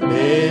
May